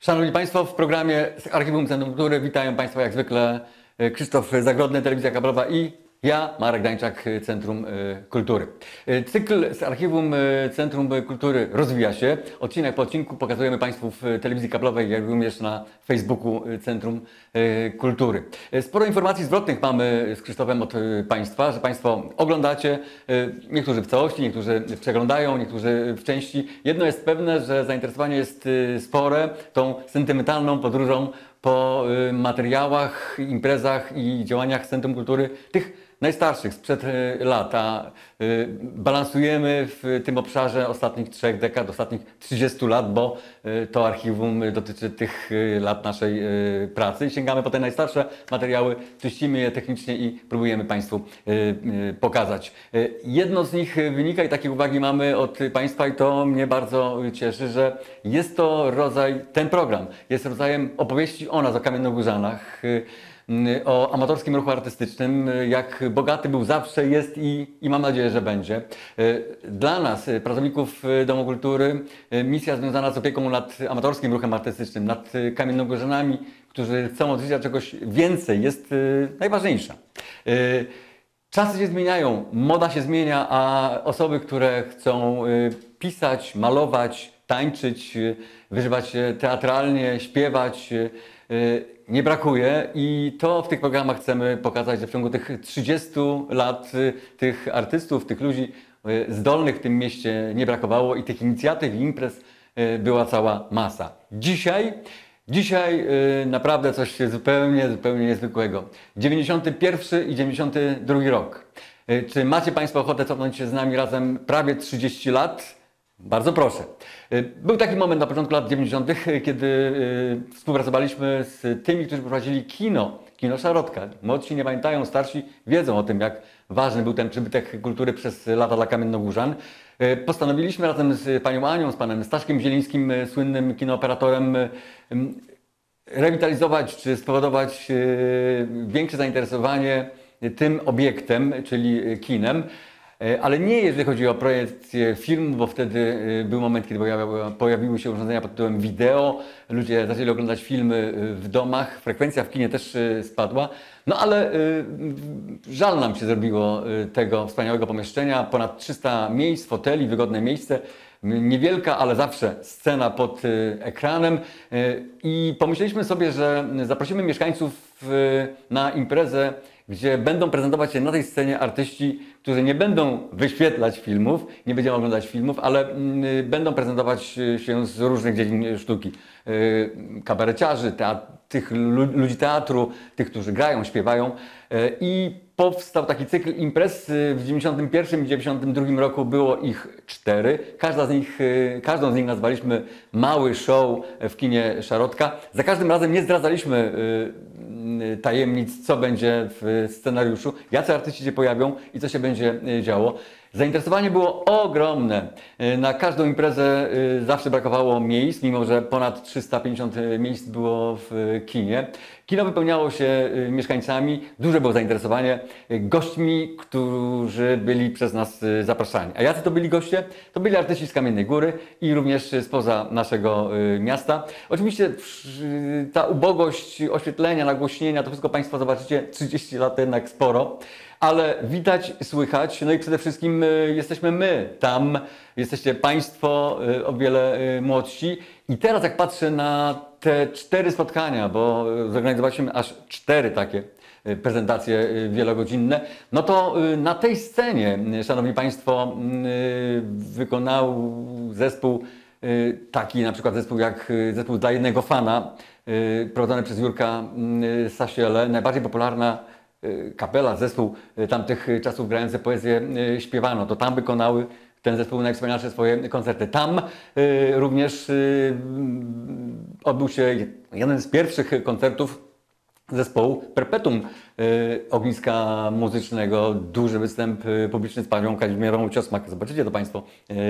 Szanowni Państwo, w programie z Archiwum Centrum Kultury witają Państwa jak zwykle e, Krzysztof Zagrodny, Telewizja Kablowa i ja, Marek Dańczak, Centrum e, Kultury. E, Cykl z Archiwum Centrum Kultury rozwija się. Odcinek po odcinku pokazujemy Państwu w telewizji kablowej, jak również na Facebooku Centrum Kultury. Sporo informacji zwrotnych mamy z Krzysztofem od Państwa, że Państwo oglądacie, niektórzy w całości, niektórzy przeglądają, niektórzy w części. Jedno jest pewne, że zainteresowanie jest spore tą sentymentalną podróżą po materiałach, imprezach i działaniach Centrum Kultury, tych najstarszych sprzed lat, a balansujemy w tym obszarze ostatnich trzech dekad, ostatnich 30 lat, bo to archiwum dotyczy tych lat naszej pracy. Sięgamy po te najstarsze materiały, czyścimy je technicznie i próbujemy Państwu pokazać. Jedno z nich wynika i takie uwagi mamy od Państwa i to mnie bardzo cieszy, że jest to rodzaj, ten program jest rodzajem opowieści o nas, o Kamiennogórzanach, o amatorskim ruchu artystycznym, jak bogaty był zawsze, jest i, i mam nadzieję, że będzie. Dla nas, pracowników Domu Kultury, misja związana z opieką nad amatorskim ruchem artystycznym, nad kamiennogórzanami, którzy chcą od życia czegoś więcej, jest najważniejsza. Czasy się zmieniają, moda się zmienia, a osoby, które chcą pisać, malować, tańczyć, wyżywać się teatralnie, śpiewać, nie brakuje i to w tych programach chcemy pokazać, że w ciągu tych 30 lat tych artystów, tych ludzi zdolnych w tym mieście nie brakowało i tych inicjatyw i imprez była cała masa. Dzisiaj Dzisiaj naprawdę coś zupełnie, zupełnie niezwykłego. 91 i 92 rok. Czy macie Państwo ochotę cofnąć się z nami razem prawie 30 lat? Bardzo proszę. Był taki moment na początku lat 90., kiedy współpracowaliśmy z tymi, którzy prowadzili kino, kino Szarotka. Młodsi nie pamiętają, starsi wiedzą o tym, jak ważny był ten przybytek kultury przez lata dla Kamiennogórzan. Postanowiliśmy razem z panią Anią, z panem Staszkiem Zielińskim, słynnym kinooperatorem, rewitalizować czy spowodować większe zainteresowanie tym obiektem, czyli kinem. Ale nie jeżeli chodzi o projekcję filmu, bo wtedy był moment, kiedy pojawiły się urządzenia pod tytułem wideo. Ludzie zaczęli oglądać filmy w domach, frekwencja w kinie też spadła. No ale żal nam się zrobiło tego wspaniałego pomieszczenia. Ponad 300 miejsc, foteli, wygodne miejsce. Niewielka, ale zawsze scena pod ekranem. I pomyśleliśmy sobie, że zaprosimy mieszkańców na imprezę gdzie będą prezentować się na tej scenie artyści, którzy nie będą wyświetlać filmów, nie będziemy oglądać filmów, ale będą prezentować się z różnych dziedzin sztuki. Kabareciarzy, teat tych ludzi teatru, tych, którzy grają, śpiewają. I powstał taki cykl imprez. W 91 i 92 roku było ich cztery. Każda z nich, każdą z nich nazwaliśmy Mały Show w kinie Szarotka. Za każdym razem nie zdradzaliśmy tajemnic, co będzie w scenariuszu, jacy artyści się pojawią i co się będzie działo. Zainteresowanie było ogromne. Na każdą imprezę zawsze brakowało miejsc, mimo że ponad 350 miejsc było w kinie. Kino wypełniało się mieszkańcami, duże było zainteresowanie gośćmi, którzy byli przez nas zapraszani. A jacy to byli goście? To byli artyści z Kamiennej Góry i również spoza naszego miasta. Oczywiście ta ubogość oświetlenia, nagłośnienia, to wszystko Państwo zobaczycie, 30 lat jednak sporo ale widać, słychać, no i przede wszystkim jesteśmy my tam, jesteście Państwo o wiele młodsi. I teraz jak patrzę na te cztery spotkania, bo zorganizowaliśmy aż cztery takie prezentacje wielogodzinne, no to na tej scenie, Szanowni Państwo, wykonał zespół taki na przykład zespół jak zespół dla jednego fana, prowadzony przez Jurka Sasiele, najbardziej popularna kapela, zespół tamtych czasów grające poezję śpiewano. To tam wykonały ten zespół najwspanialsze swoje koncerty. Tam również odbył się jeden z pierwszych koncertów zespołu Perpetuum Ogniska Muzycznego. Duży występ publiczny z panią Kazimierą Ciosmak. Zobaczycie to Państwo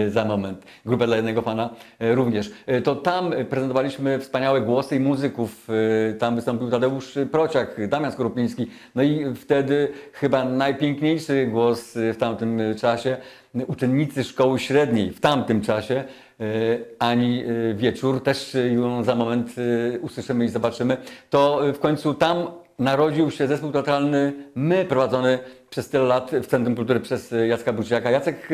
za moment. Grupę dla jednego pana również. To tam prezentowaliśmy wspaniałe głosy i muzyków. Tam wystąpił Tadeusz Prociak, Damian Skorupiński. No i wtedy chyba najpiękniejszy głos w tamtym czasie uczennicy szkoły średniej w tamtym czasie ani wieczór. Też ją za moment usłyszymy i zobaczymy. To w końcu tam narodził się zespół teatralny My, prowadzony przez tyle lat w Centrum Kultury przez Jacka Buciaka. Jacek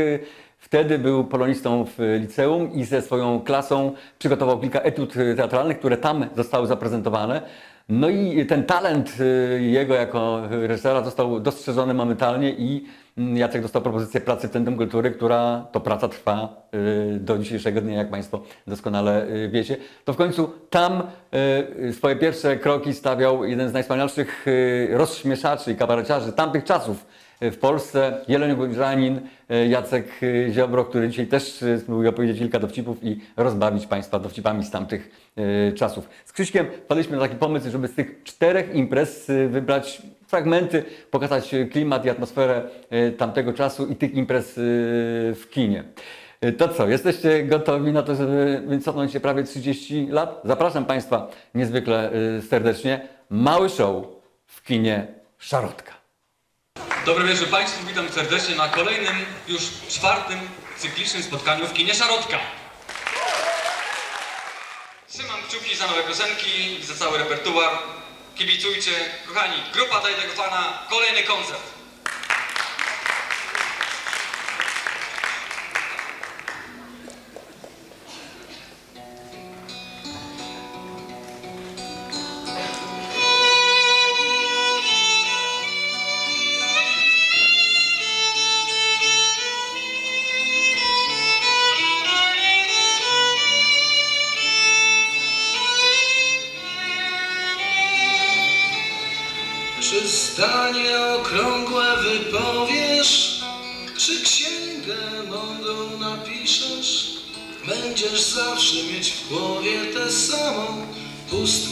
Wtedy był polonistą w liceum i ze swoją klasą przygotował kilka etud teatralnych, które tam zostały zaprezentowane. No i ten talent jego jako reżysera został dostrzeżony momentalnie i Jacek dostał propozycję pracy w Centrum Kultury, która to praca trwa y, do dzisiejszego dnia, jak Państwo doskonale y, wiecie. To w końcu tam swoje pierwsze kroki stawiał jeden z najwspanialszych rozśmieszaczy i kabareciarzy tamtych czasów w Polsce, jeleniogóranin Jacek Ziobro, który dzisiaj też spróbuje opowiedzieć kilka dowcipów i rozbawić Państwa dowcipami z tamtych czasów. Z Krzyśkiem wpadliśmy na taki pomysł, żeby z tych czterech imprez wybrać fragmenty, pokazać klimat i atmosferę tamtego czasu i tych imprez w kinie. To co, jesteście gotowi na to, żeby cofnąć się prawie 30 lat? Zapraszam Państwa niezwykle serdecznie. Mały show w kinie Szarotka. Dobry wieczór Państwu, witam serdecznie na kolejnym, już czwartym cyklicznym spotkaniu w kinie Szarotka. Trzymam kciuki za nowe piosenki, za cały repertuar. Kibicujcie, kochani, grupa Daj tego fana, kolejny koncert.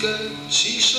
的牺牲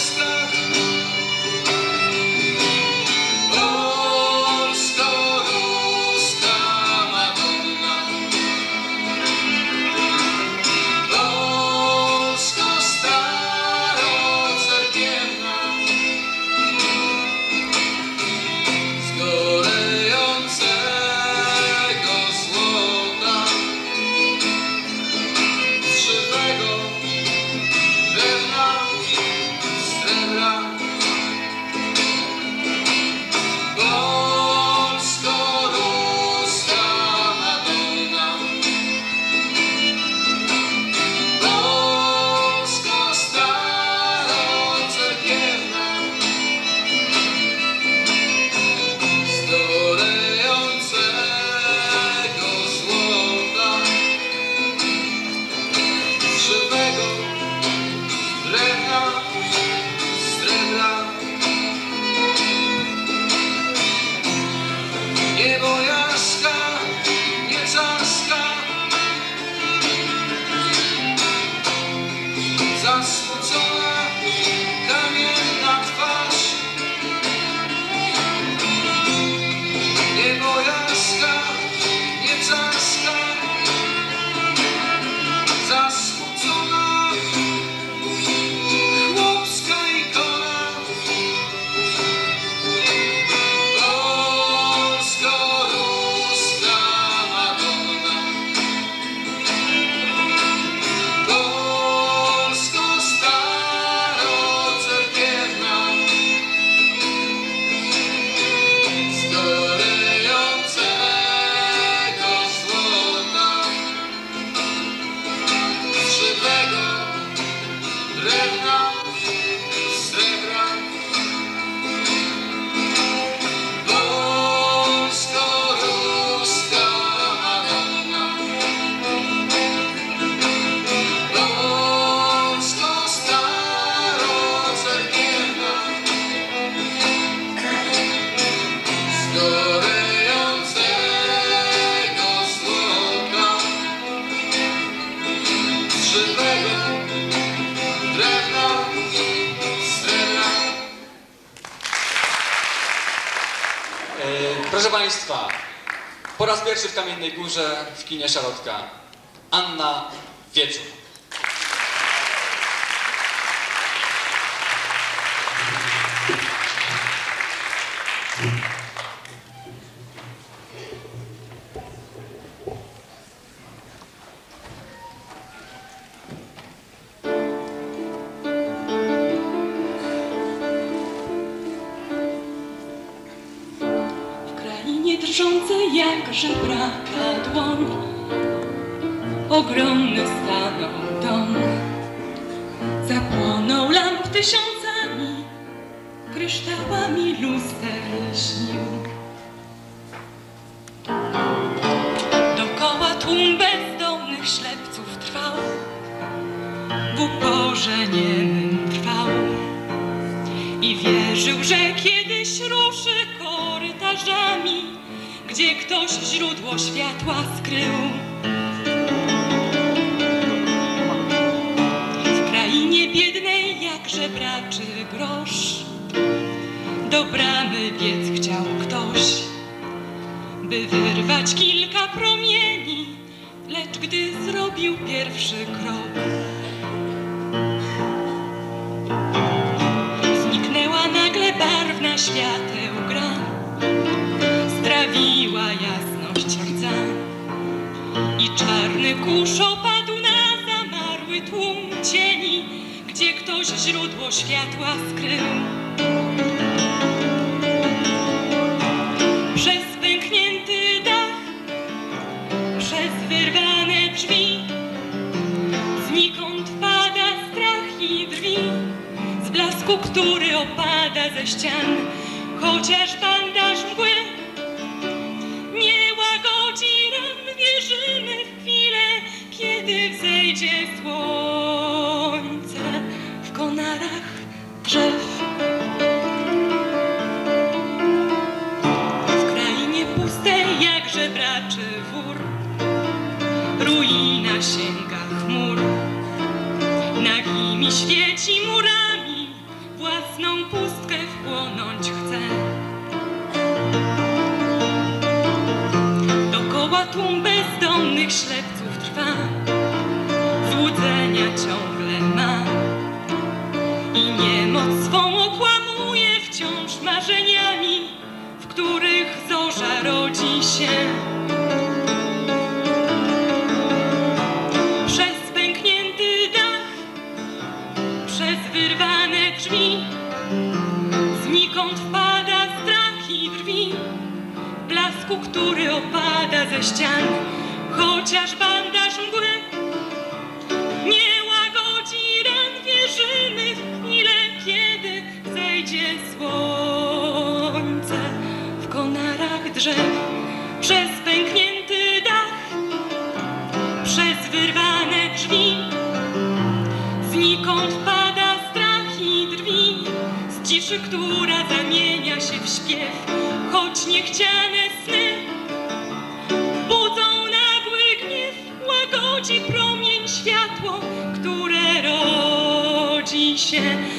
Krishna Kamiennej Górze w kinie Szarotka. Anna Wieczór. Do bramy biec chciał ktoś, by wyrwać kilka promieni, lecz gdy zrobił pierwszy krok, zniknęła nagle barwna świateł gra, strawiła jasność rdza i czarny kurz opadł na zamarły tłum cieni, gdzie ktoś źródło światła skrył. który opada ze ścian, chociaż bandaż mgły nie łagodzi nam wierzymy w chwilę, kiedy wzejdzie słońce. tłum bezdomnych ślepców trwa, złudzenia ciągle ma i niemoc swą okłamuje wciąż marzeniami, w których zorza rodzi się. mroku, który opada ze ścian, chociaż bandaż mgły nie łagodzi ran wierzynych, ile kiedy zejdzie słońce w konarach drzew, przez pęknięty dach, przez wyrwane drzwi, znikąd pada strach i drwi, z ciszy, która zamienia się w śpiew, choć niechciane sny. yeah.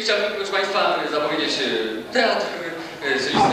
chciałbym, proszę Państwa, zapowiedzieć e, teatr e, z listu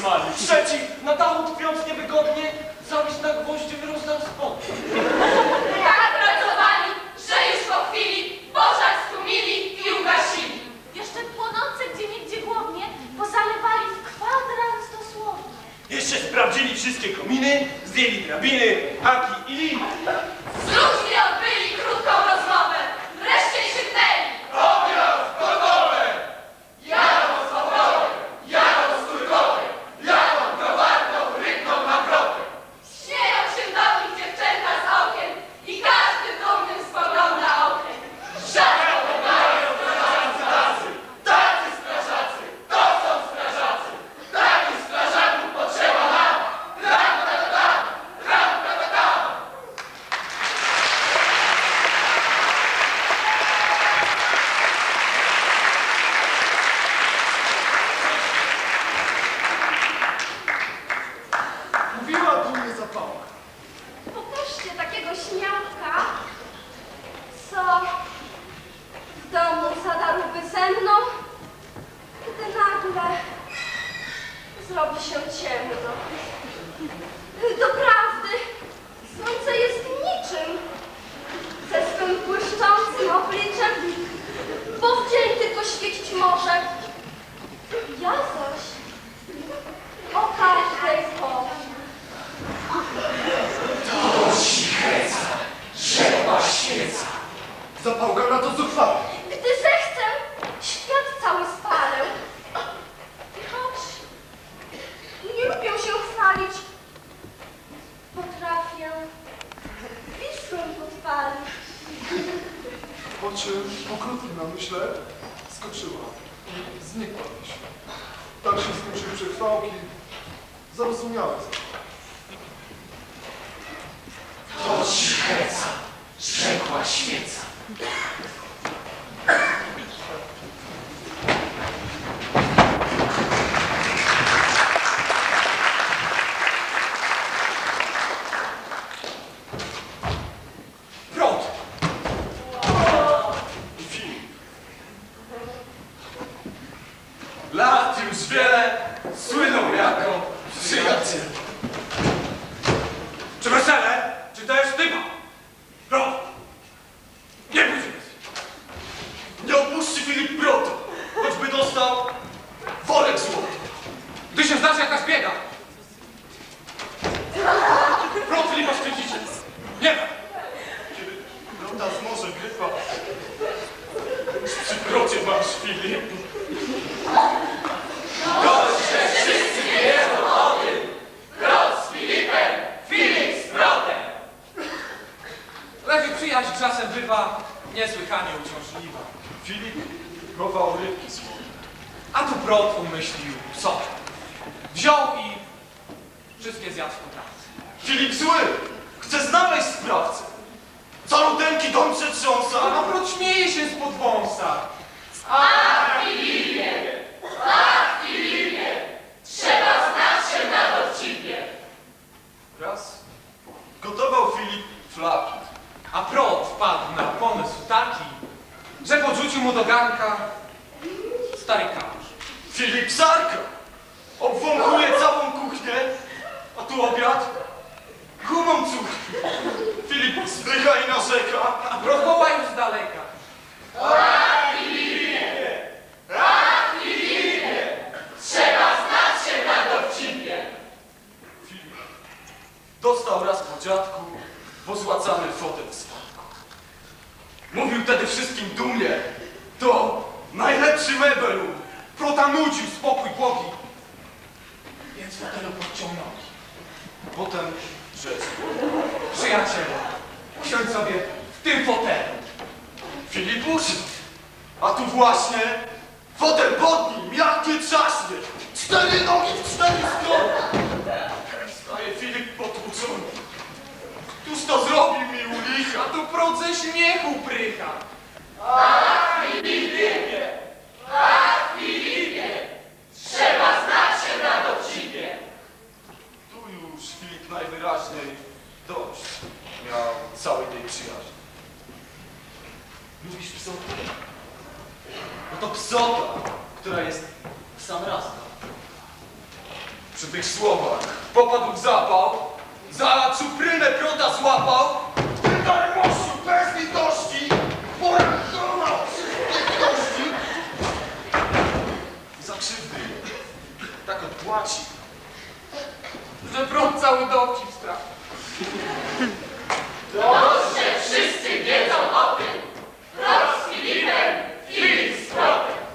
smali. Trzeci, na dachu tkwiąc niewygodnie, zawisł na gwoździe wyrostał spod. Czym okrutnie na myślę skoczyła i znikła myśl. Tak się skończyły przechwałki. Zarozumiałe. To świeca, rzekła świeca. Prąd! Film. Lat już wiele słyną jako przyjaciel. Czy wesele? Czy też dyma? Prąd! Nie budź mnie. Nie opuści Filip Proto, choćby dostał worek złota. Gdy się zdarzy jakaś bieda. Prąd Filipa szczycicie. Nie ma. Kiedy Prota zmoże grypa, przy procie masz Filip. Lepiej przyjaźń czasem bywa niesłychanie uciążliwa. Filip chował rybki złote. A tu prot umyślił sobie. Wziął i wszystkie zjadł w potrawce. Filip zły! Chce znaleźć sprawcę! Caluteńki dom A przetrząsa! no prot śmieje się spod wąsa. Raz gotował Filip flaki. A prot wpadł na pomysł taki, że podrzucił mu do garnka stary kałuż. Filip Sarka! Obwąchuje całą kuchnię, a tu obiad gumą cuchnie. Filip zdycha i narzeka. A prot woła już z daleka. Filip dostał raz po dziadku pozłacany fotel w spadku. Mówił wtedy wszystkim dumnie, to najlepszy mebel. Prota nudził spokój błogi. Więc fotelu podciągnął. Potem rzec. Przyjacielu, usiądź sobie w tym fotelu. Filipusz, a tu właśnie fotel pod nim, jak trzaśnie. Cztery nogi w cztery strony. Staje Filip potłuczony. Któż to zrobił mi u licha? A tu prot ze śmiechu prycha. Tu już Filip najwyraźniej dość miał całej tej przyjaźni. Lubisz psotę? No to psota, która jest w sam raz. Przy tych słowach popadł w zapał, za czuprynę prota złapał. Wydaj mościu bez litości, porażona wszystkich kości. Za krzywdy tak odpłaci. Że prąd cały dowcip stracił. Spotkał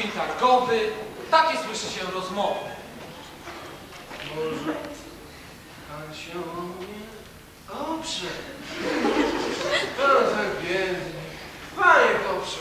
drzwi targowy. Takie słyszy się rozmowy. Może pan się o mnie oprze. No tak biednie. Panie dobrze.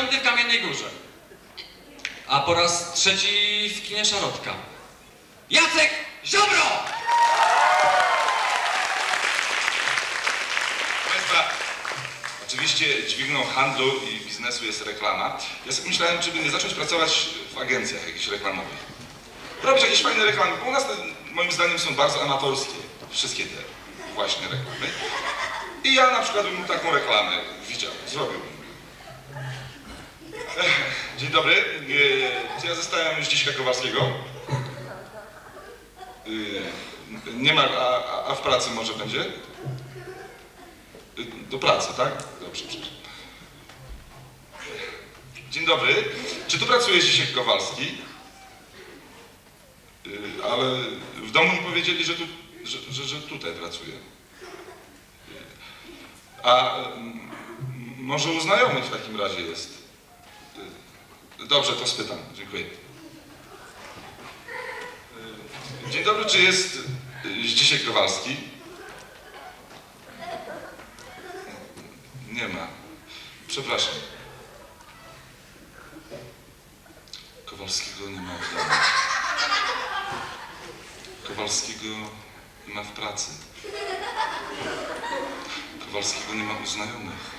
piąty w Kamiennej Górze. A po raz trzeci w kinie Szarotka. Jacek Ziobro! Państwa, oczywiście dźwigną handlu i biznesu jest reklama. Ja sobie myślałem, czy by nie zacząć pracować w agencjach jakichś reklamowych. Robić jakieś fajne reklamy, bo u nas te, moim zdaniem są bardzo amatorskie. Wszystkie te właśnie reklamy. I ja na przykład bym taką reklamę widział, zrobił. Dzień dobry. E, ja zostałem już Zdziśka Kowalskiego. E, nie ma, a, a w pracy może będzie? E, do pracy, tak? Dobrze, przepraszam. Dzień dobry. Czy tu pracuje Zdzisiek Kowalski? Ale w domu mi powiedzieli, że, tu, że, że, że tutaj pracuje. A może u znajomych w takim razie jest? Dobrze, to spytam. Dziękuję. Dzień dobry, czy jest dzisiaj Kowalski? Nie ma. Przepraszam. Kowalskiego nie ma w domu. Kowalskiego nie ma w pracy. Kowalskiego nie ma u znajomych.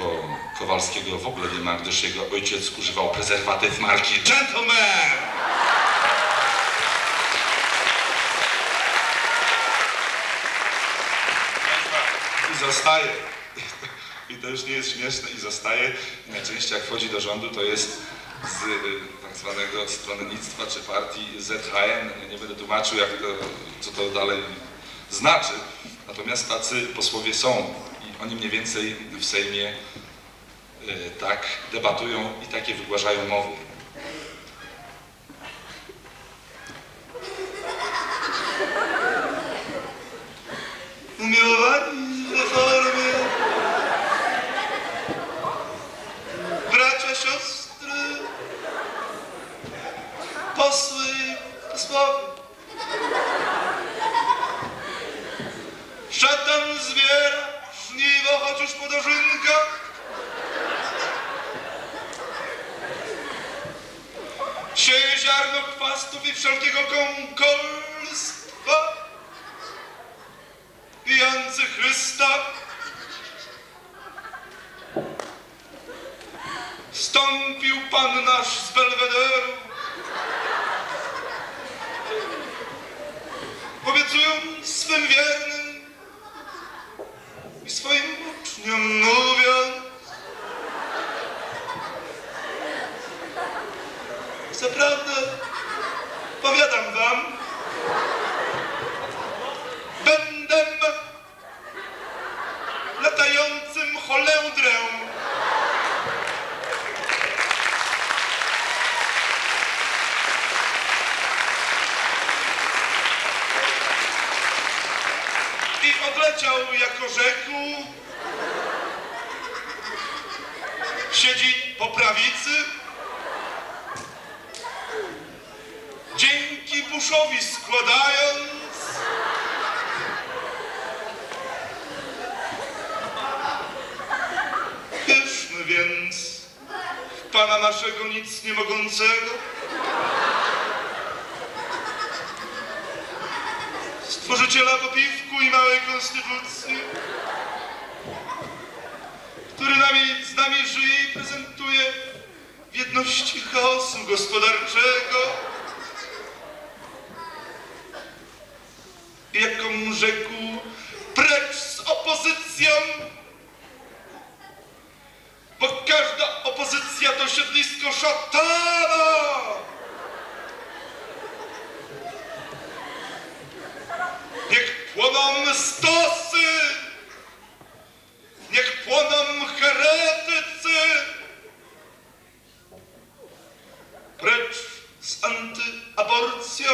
Bo Kowalskiego w ogóle nie ma, gdyż jego ojciec używał prezerwatyw marki Gentleman! I zostaje. I to już nie jest śmieszne i zostaje. I najczęściej jak wchodzi do rządu, to jest z y, tak zwanego stronnictwa czy partii ZHN. Nie będę tłumaczył, jak to, co to dalej znaczy. Natomiast tacy posłowie są oni mniej więcej w Sejmie y, tak debatują i takie wygłaszają mowy. Stworzyciela popiwku i małej konstytucji, który nami, z nami żyje i prezentuje w jedności chaosu gospodarczego. I jaką rzekł, precz z opozycją, bo każda opozycja to siedlisko szatana. Niech płoną stosy! Niech płoną heretycy! Precz z antyaborcją,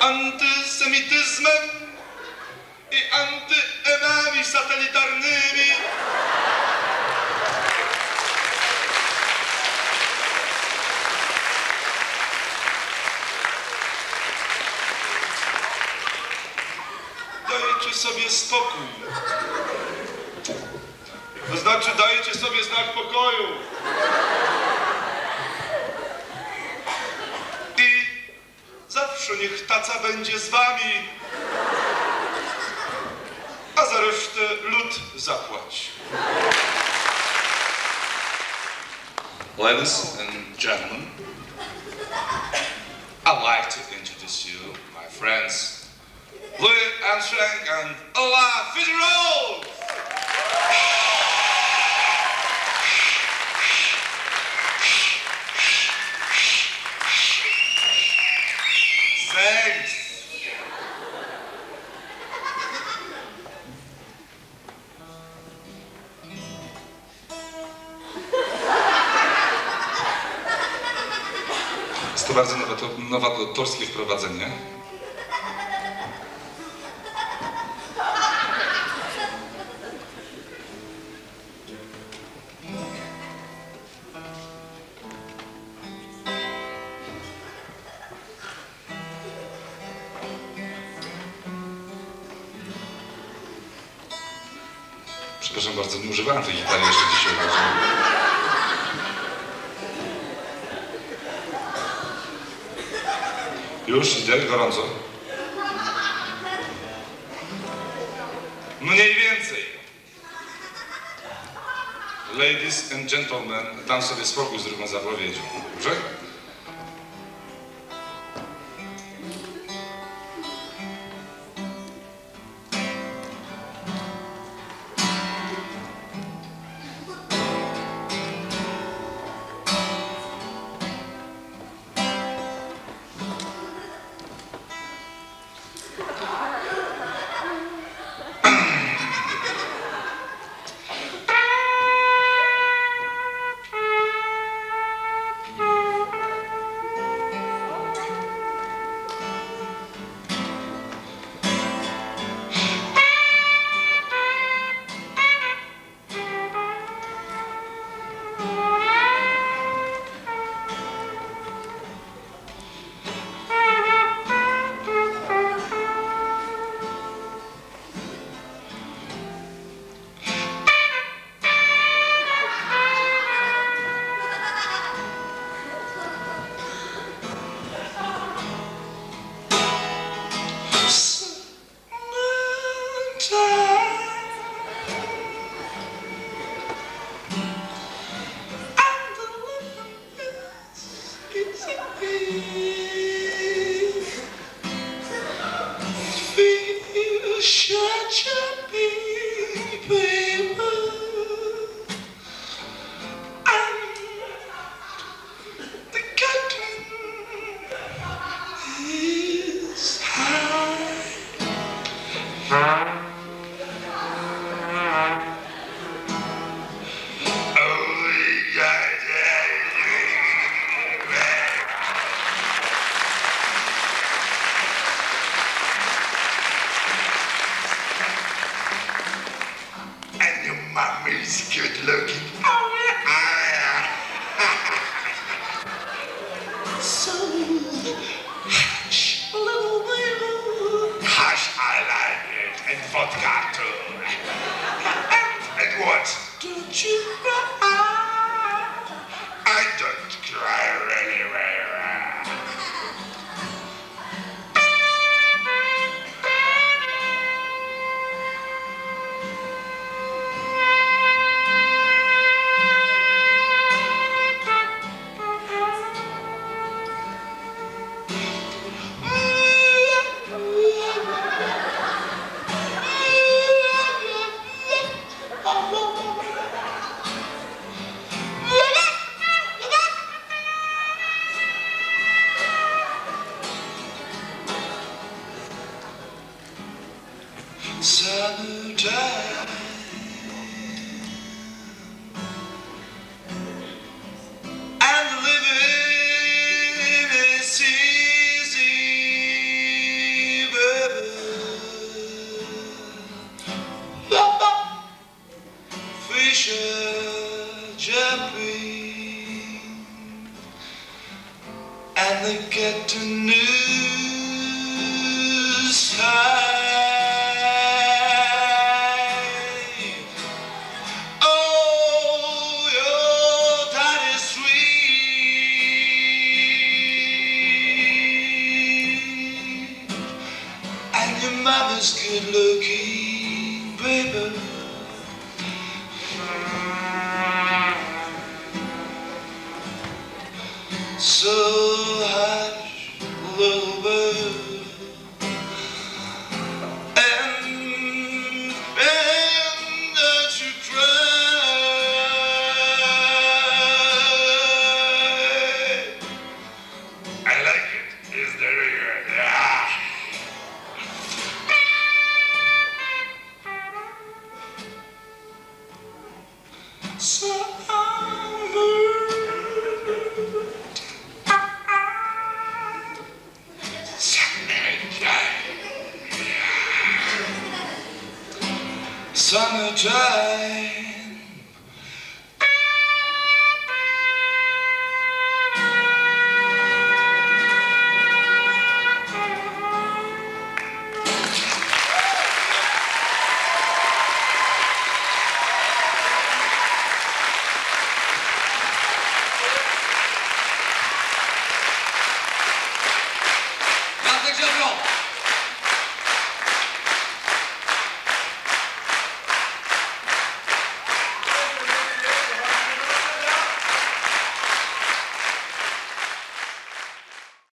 antysemityzmem i antyenami satelitarnymi. Dajecie sobie spokój. To znaczy dajecie sobie znak pokoju. I zawsze niech taca będzie z wami, a za resztę lud zapłać. Ladies and gentlemen, I'd like to introduce you, my friends, Louis Armstrong and Ella Fitzgerald! Thanks! Jest to bardzo nowatorskie wprowadzenie. używałem tej gitary jeszcze dzisiaj. Już idę, gorąco. Mniej więcej. Ladies and gentlemen, tam sobie spokój zróbmy zapowiedzi. Dobrze? got get to know.